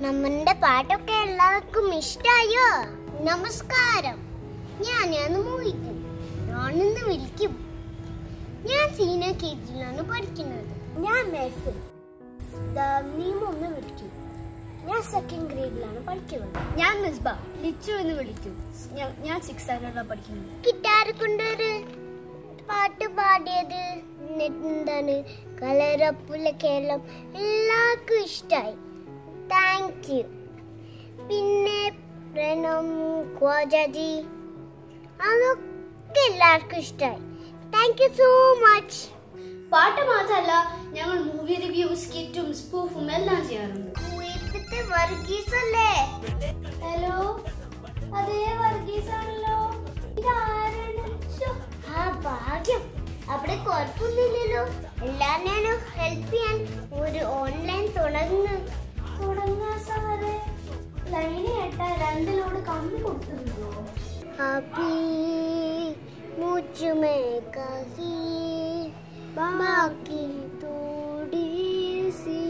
നമ്മന്റെ പാട്ടൊക്കെ എല്ലാവർക്കും ഇഷ്ടായോ നമസ്കാരം ഞാനാണ് മോഹിക്കും ഞാനിന്ന് വിളിക്കും. ഞാൻ സീന കെ ജിയിലാണ് പഠിക്കുന്നത്. ഞാൻ മേഫിൽ നീ ഒന്ന് വിളിക്കും. ഞാൻ സെക്കൻഡ് ഗ്രേഡിലാണ് പഠിക്കുന്നത്. ഞാൻ മിസ്ബ. ലിച്ചു എന്ന് വിളിക്കും. ഞാൻ- സിക്സ് സ്റ്റാൻഡേർഡിലാണ് പഠിക്കുന്നത്. ഗിറ്റാർ കൊണ്ടൊരു പാട്ട് പാടിയത് എന്താണ്? കലരപ്പുല കേരളം. എല്ലാവർക്കും ഇഷ്ടമായി താങ്ക് യു പിന്നെ പ്രണം ക്വാജി അതൊക്കെ എല്ലാവർക്കും ഇഷ്ടമായി താങ്ക് യു സോ മച്ച് പാട്ട് മാത്രമല്ല ഞങ്ങൾ മൂവി റിവ്യൂസ് കിറ്റും സ്പൂഫും എല്ലാം ചെയ്യാറുണ്ട്. വർഗീസ് അല്ലേ ഹലോ? അതേ വർഗീസ് ആണല്ലോ ആ ഭാഗ്യം. അവിടെ കുഴപ്പമൊന്നുമില്ലല്ലോ. എല്ലാവരും ഹെൽപ്പ് ചെയ്യാൻ ഒരു ഓൺലൈൻ തുടങ്ങ്. തുടങ്ങാ സാറേ. ലൈന് കേട്ടാ രണ്ടിലോട് കമ്മി കൊടുക്കുന്നുണ്ടോ अभी मुझमें बाकी थोड़ी सी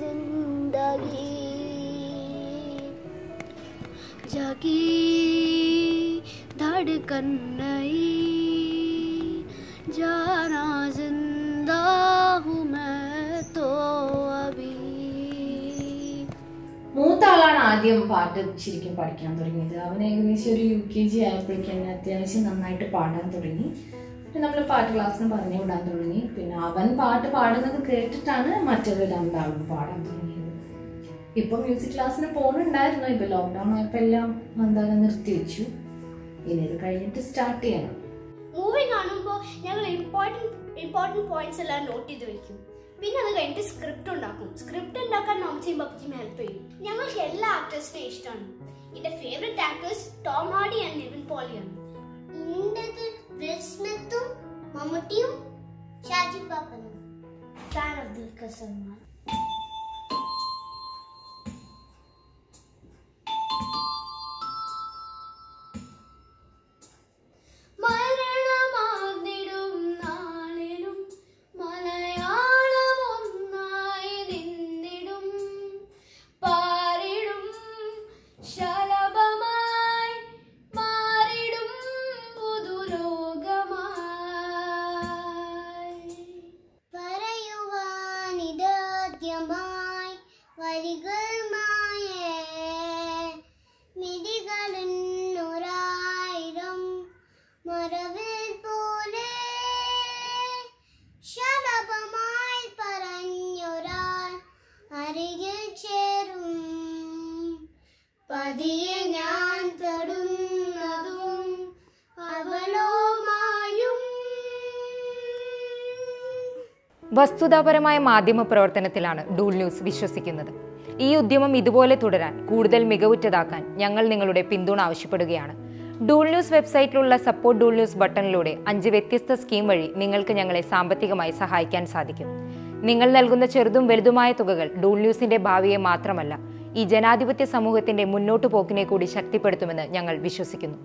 ज़िंदगी। जागी धड़कन नई जाना ज़िंदा ആദ്യം പാട്ട് ശരിക്കും പഠിക്കാൻ തുടങ്ങിയത്. അവൻ ഏകദേശം ഒരു യു കെ ജി ആയപ്പോഴേക്കും അത്യാവശ്യം നന്നായിട്ട് പാടാൻ തുടങ്ങി. പിന്നെ നമ്മൾ പാട്ട് ക്ലാസ്സിന് പറഞ്ഞു വിടാൻ തുടങ്ങി. പിന്നെ അവൻ പാട്ട് പാടുന്നത് കേട്ടിട്ടാണ് മറ്റൊരു രണ്ടാളും പാടാൻ തുടങ്ങിയത്. ഇപ്പൊ മ്യൂസിക് ക്ലാസ്സിന് പോകുന്നുണ്ടായിരുന്നു ഇപ്പൊ ലോക്ക്ഡൗൺ ആയപ്പോൾ എല്ലാം എന്താണ് നിർത്തി വെച്ചു. ഇനി ഇത് കഴിഞ്ഞിട്ട് സ്റ്റാർട്ട് ചെയ്യണം. മൂവി കാണുമ്പോൾ ഞങ്ങൾ ഇമ്പോർട്ടന്റ് ഇമ്പോർട്ടന്റ് പോയിന്റ്സ് എല്ലാം നോട്ട് ചെയ്ത് വെക്കും. പിന്നെ അത് കഴിഞ്ഞിട്ട് സ്ക്രിപ്റ്റ് ഉണ്ടാക്കും. മമ്മച്ചിയും പപ്പച്ചിയും ഹെൽപ്പ് ചെയ്യും. ഞങ്ങൾക്ക് എല്ലാ ആക്ടേഴ്സിനെയും ഇഷ്ടമാണ്. എന്റെ favourite actors Tom Hardy and Nivin പോളിയാണ്. ഇന്റത് വിൽ സ്മിത്തും മമ്മൂട്ടിയും ഷാജി പാപ്പനും ഫാൻ ഓഫ് ദുൽഖർ പതിയെ ഞാൻ തടുന്നതും അവലോമായും വസ്തുതാപരമായ മാധ്യമ പ്രവർത്തനത്തിലാണ് ഡൂൾ ന്യൂസ് വിശ്വസിക്കുന്നത്. ഈ ഉദ്യമം ഇതുപോലെ തുടരാൻ കൂടുതൽ മികവുറ്റതാക്കാൻ ഞങ്ങൾ നിങ്ങളുടെ പിന്തുണ ആവശ്യപ്പെടുകയാണ്. ഡൂൾ ന്യൂസ് വെബ്സൈറ്റിലുള്ള സപ്പോർട്ട് ഡൂൾ ന്യൂസ് ബട്ടണിലൂടെ അഞ്ച് വ്യത്യസ്ത സ്കീം വഴി നിങ്ങൾക്ക് ഞങ്ങളെ സാമ്പത്തികമായി സഹായിക്കാൻ സാധിക്കും. നിങ്ങൾ നൽകുന്ന ചെറുതും വലുതുമായ തുകകൾ ഡൂൾ ന്യൂസിന്റെ ഭാവിയെ മാത്രമല്ല ഈ ജനാധിപത്യ സമൂഹത്തിന്റെ മുന്നോട്ടു പോക്കിനെ കൂടി ശക്തിപ്പെടുത്തുമെന്ന് ഞങ്ങൾ വിശ്വസിക്കുന്നു.